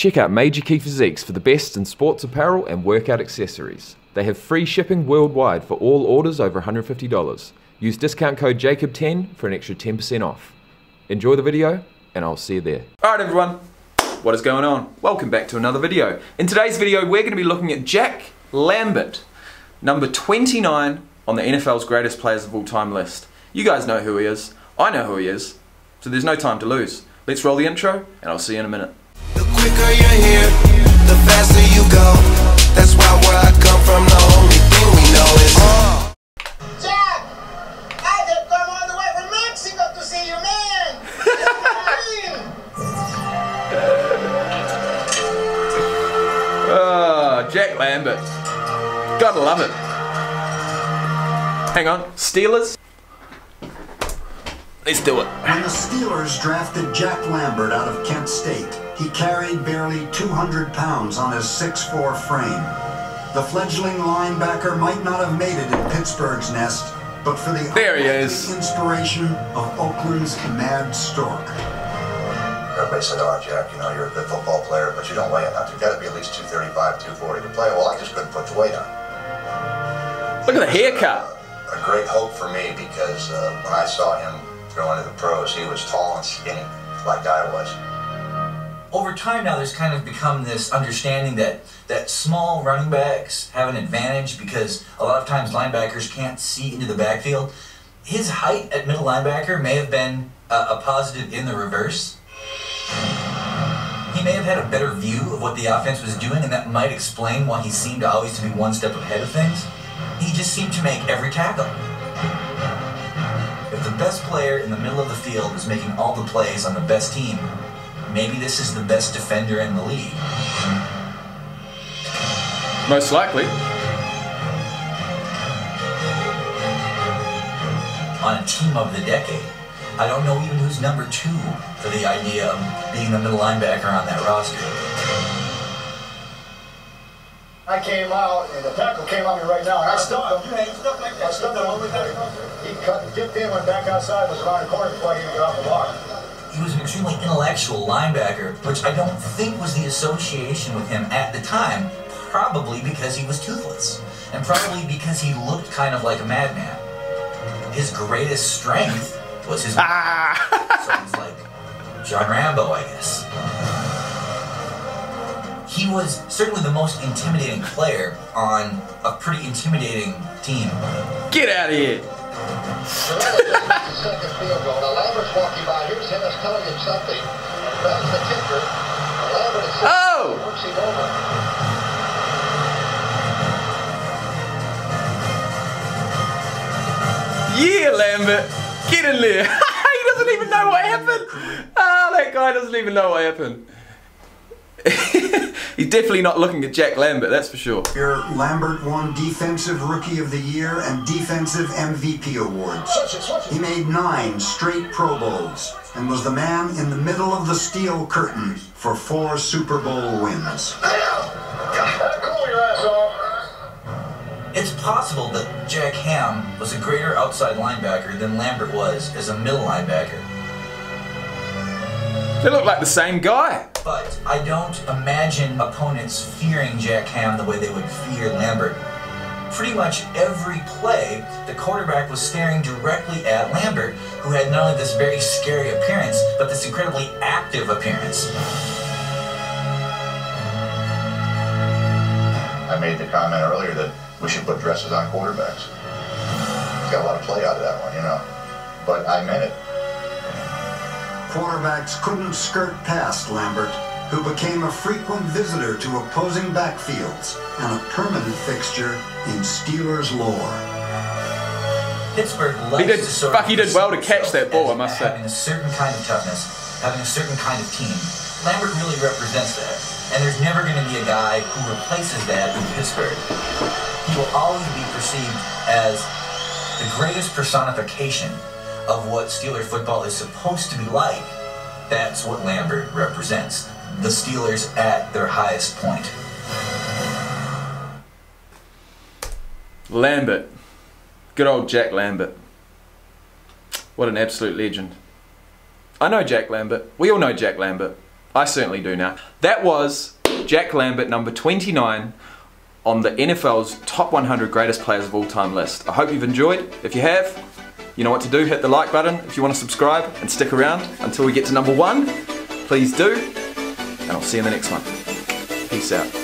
Check out Major Key Physiques for the best in sports apparel and workout accessories. They have free shipping worldwide for all orders over $150. Use discount code JACOB10 for an extra 10% off. Enjoy the video, and I'll see you there. Alright everyone, what is going on? Welcome back to another video. In today's video, we're going to be looking at Jack Lambert, number 29 on the NFL's greatest players of all time list. You guys know who he is, I know who he is, so there's no time to lose. Let's roll the intro, and I'll see you in a minute. The quicker you're here, the faster you go. That's why where I come from, the only thing we know is. Jack! I just come all the way from Mexico to see you, man! Ah, Jack Lambert. Gotta love it. Hang on, Steelers? Let's do it. When the Steelers drafted Jack Lambert out of Kent State, he carried barely 200 pounds on his 6'4 frame. The fledgling linebacker might not have made it in Pittsburgh's nest, but for the There he is. inspiration of Oakland's Mad Stork. Everybody said, oh, Jack, you know, you're a good football player, but you don't weigh enough. You've got to be at least 235, 240 to play. Well, I just couldn't put the weight on. Look at the haircut. A great hope for me because uh, when I saw him go into the pros, he was tall and skinny like I was. Over time now there's kind of become this understanding that that small running backs have an advantage because a lot of times linebackers can't see into the backfield. His height at middle linebacker may have been a, a positive in the reverse. He may have had a better view of what the offense was doing, and that might explain why he seemed always to be one step ahead of things. He just seemed to make every tackle. If the best player in the middle of the field is making all the plays on the best team, maybe this is the best defender in the league. Most likely. On a team of the decade. I don't know even who's number two for the idea of being the middle linebacker on that roster. I came out, and the tackle came on me right now, and I stuck him. I stuck him. He cut, dipped in, went back outside, was around the corner before he even got off the block. He was an extremely intellectual linebacker, which I don't think was the association with him at the time, probably because he was toothless, and probably because he looked kind of like a madman. His greatest strength was his. Ah. so he's like John Rambo, I guess. He was certainly the most intimidating player on a pretty intimidating team. Get out of here. Second field goal. Now Lambert's walking by. Here's. Telling him something. That's the kicker. Oh! Yeah, Lambert. Get in there. he doesn't even know what happened. Ah, that guy doesn't even know what happened. He's definitely not looking at Jack Lambert, that's for sure. Here, Lambert won Defensive Rookie of the Year and Defensive MVP awards. Switch it, switch He made nine straight Pro Bowls and was the man in the middle of the steel curtain for four Super Bowl wins. Cool your ass off. It's possible that Jack Ham was a greater outside linebacker than Lambert was as a middle linebacker. They look like the same guy. But I don't imagine opponents fearing Jack Ham the way they would fear Lambert. Pretty much every play, the quarterback was staring directly at Lambert, who had not only this very scary appearance, but this incredibly active appearance. I made the comment earlier that we should put dresses on quarterbacks. Got a lot of play out of that one, you know. But I meant it. Quarterbacks couldn't skirt past Lambert, who became a frequent visitor to opposing backfields and a permanent fixture in Steelers lore. Pittsburgh loves He did- to sort fuck, he did well to catch that ball, I must say. Having a certain kind of toughness, having a certain kind of team. Lambert really represents that. And there's never going to be a guy who replaces that in Pittsburgh. He will always be perceived as the greatest personification of what Steeler football is supposed to be like. That's what Lambert represents. The Steelers at their highest point. Lambert. Good old Jack Lambert. What an absolute legend. I know Jack Lambert. We all know Jack Lambert. I certainly do now. That was Jack Lambert, number 29 on the NFL's top 100 greatest players of all time list. I hope you've enjoyed. If you have, you know what to do. Hit the like button if you want to subscribe and stick around until we get to number one. Please do. And I'll see you in the next one. Peace out.